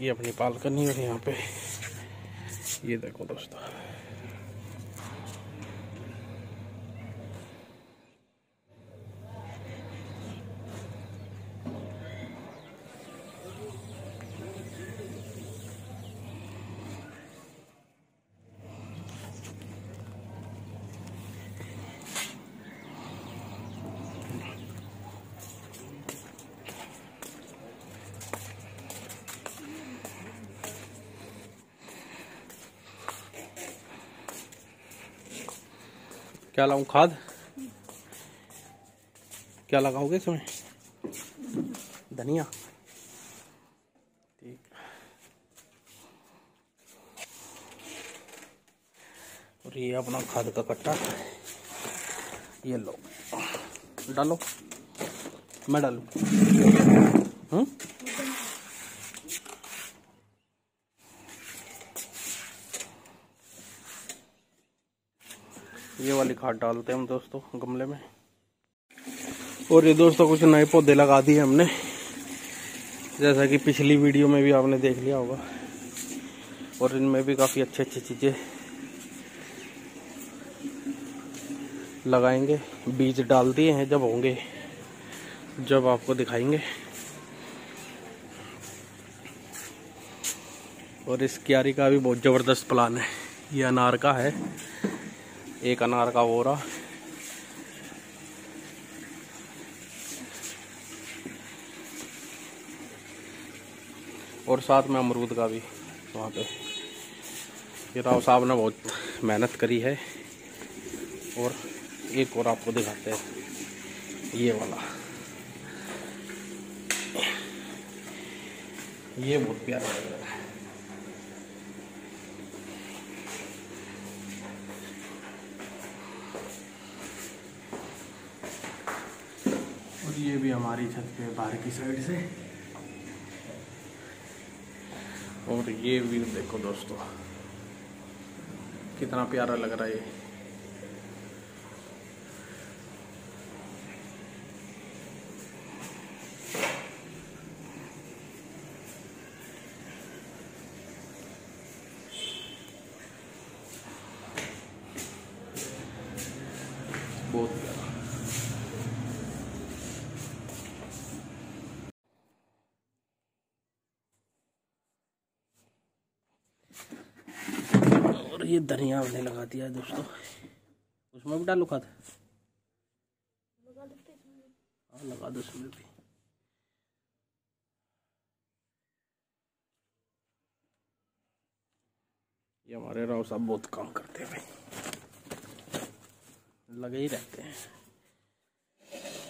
ये अपनी पालकनी और यहाँ पे। ये देखो दोस्तों। क्या लाऊं? खाद? क्या लगाओगे इसमें? धनिया। और ये अपना खाद का कट्टा। ये लो। डालो। मैं डालू। हम्म? ये वाली खाद डालते हैं हम दोस्तों, गमले में। और ये दोस्तों, कुछ नए पौधे लगा दिए हमने। जैसा कि पिछली वीडियो में भी आपने देख लिया होगा। और इनमें भी काफ़ी अच्छी अच्छी चीज़ें लगाएँगे। बीज डाल दिए हैं, जब होंगे, जब आपको दिखाएँगे। और इस क्यारी का भी बहुत ज़बरदस्त प्लान है। ये अनार का है। एक अनार का रहा और साथ में अमरूद का भी वहाँ पे। ये राव साहब ने बहुत मेहनत करी है। और एक और आपको दिखाते हैं। ये वाला। ये बहुत प्यारा लग रहा है। भी हमारी छत पे बाहर की साइड से। और ये व्यू देखो दोस्तों, कितना प्यारा लग रहा है ये। ये धनिया हमने लगा दिया दोस्तों। उसमें भी डालो खाद? हाँ लगा दो उसमें भी। ये हमारे राव साहब बहुत काम करते हैं भाई। लगे ही रहते हैं।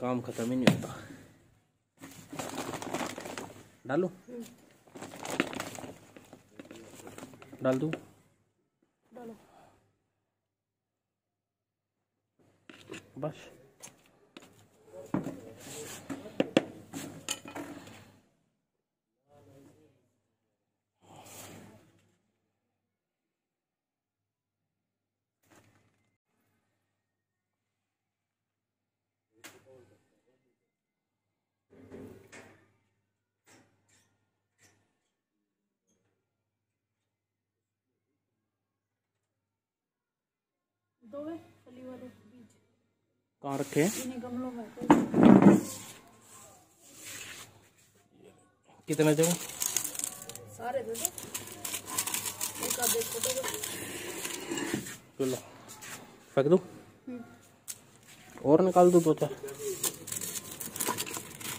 काम खत्म ही नहीं होता। डालो। डाल दूँ? बस दो है फली वाले। कहाँ रखे हैं? कितने सारे दे दो। चलो फेंक दो? और निकाल दो दो चार?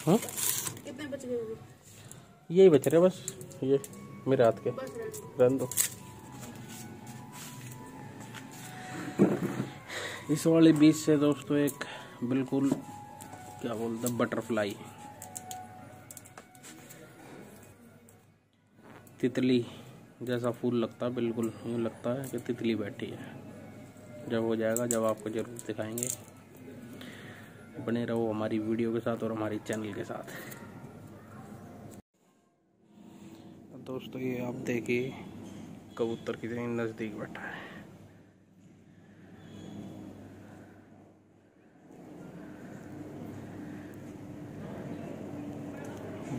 हाँ? कितने बच गए यही बच रहे बस ये मेरे हाथ के। रहने दो। इस वाले बीज से दोस्तों एक बिल्कुल, क्या बोलते बटरफ्लाई तितली जैसा फूल लगता है, बिल्कुल यूँ लगता है कि तितली बैठी है। जब हो जाएगा, जब आपको ज़रूर दिखाएँगे। बने रहो हमारी वीडियो के साथ और हमारी चैनल के साथ। दोस्तों ये आप देखिए, कबूतर कितने नज़दीक बैठा है।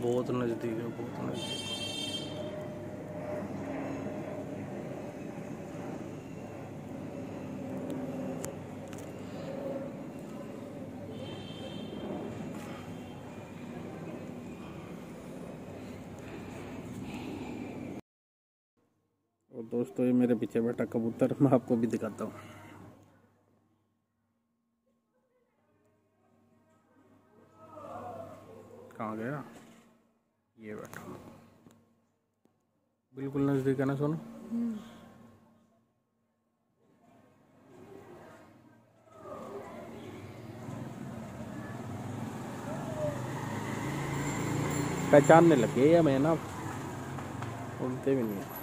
बहुत नज़दीक है, बहुत नज़दीक। और दोस्तों, ये मेरे पीछे बैठा कबूतर, मैं आपको भी दिखाता हूँ। कहाँ गया? ये बैठो बिल्कुल नज़दीक है ना सोनू? पहचानने लगे या मैं ना उड़ते भी नहीं।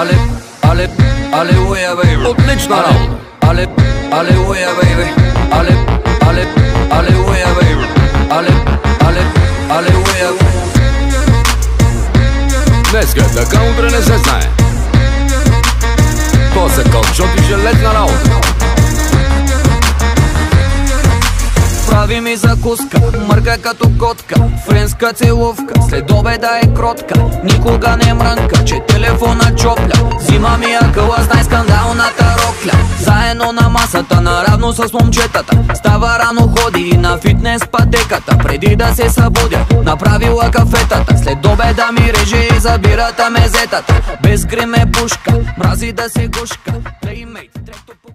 Ale, ale, aleluja baby Odlična ale, ale, aleluja baby Ale, ale, aleluja baby Ale, ale, aleluja Dneska така, утре не се знае После кълчо ти ще летна работа Прави ми закуска, мърка като котка Френска целувка, след обеда е кротка Никога не мрънка, че телефона чопля. Взима ми акъла с най-скандалната рокля. Заедно на масата, наравно с момчетата. Става рано ходи и на фитнес пътеката. Преди да се събудя, направила кафетата. След обеда ми реже и забирата мезетата. Без грим е пушка, мрази да се гушка. Плеймейт, трето